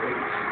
Thanks.